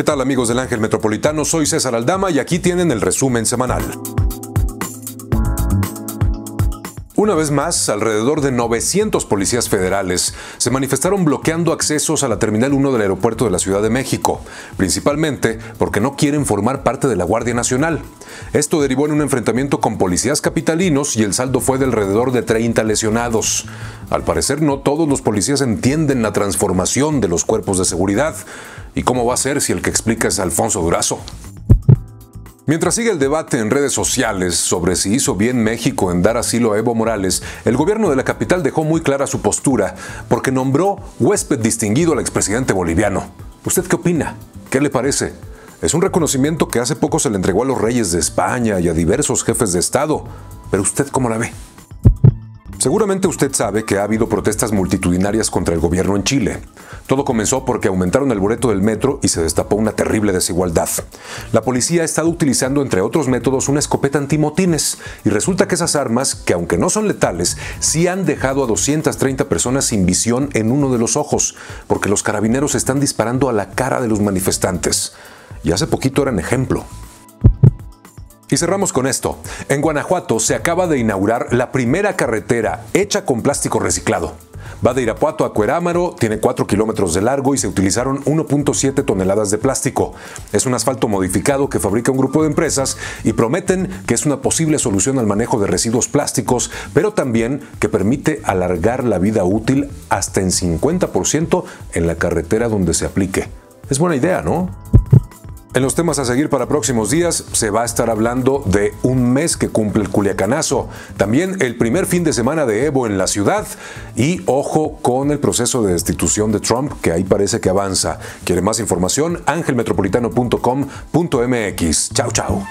¿Qué tal amigos del Ángel Metropolitano? Soy César Aldama y aquí tienen el resumen semanal. Una vez más, alrededor de 900 policías federales se manifestaron bloqueando accesos a la Terminal 1 del aeropuerto de la Ciudad de México, principalmente porque no quieren formar parte de la Guardia Nacional. Esto derivó en un enfrentamiento con policías capitalinos y el saldo fue de alrededor de 30 lesionados. Al parecer, no todos los policías entienden la transformación de los cuerpos de seguridad. ¿Y cómo va a ser si el que explica es Alfonso Durazo? Mientras sigue el debate en redes sociales sobre si hizo bien México en dar asilo a Evo Morales, el gobierno de la capital dejó muy clara su postura porque nombró huésped distinguido al expresidente boliviano. ¿Usted qué opina? ¿Qué le parece? Es un reconocimiento que hace poco se le entregó a los reyes de España y a diversos jefes de Estado, pero ¿usted cómo la ve? Seguramente usted sabe que ha habido protestas multitudinarias contra el gobierno en Chile. Todo comenzó porque aumentaron el boleto del metro y se destapó una terrible desigualdad. La policía ha estado utilizando, entre otros métodos, una escopeta antimotines y resulta que esas armas, que aunque no son letales, sí han dejado a 230 personas sin visión en uno de los ojos, porque los carabineros están disparando a la cara de los manifestantes. Y hace poquito eran ejemplo. Y cerramos con esto. En Guanajuato se acaba de inaugurar la primera carretera hecha con plástico reciclado. Va de Irapuato a Cuerámaro, tiene 4 kilómetros de largo y se utilizaron 1.7 toneladas de plástico. Es un asfalto modificado que fabrica un grupo de empresas y prometen que es una posible solución al manejo de residuos plásticos, pero también que permite alargar la vida útil hasta en 50% en la carretera donde se aplique. Es buena idea, ¿no? En los temas a seguir para próximos días se va a estar hablando de un mes que cumple el Culiacanazo, también el primer fin de semana de Evo en la ciudad y ojo con el proceso de destitución de Trump que ahí parece que avanza. ¿Quiere más información? angelmetropolitano.com.mx. Chao, chao.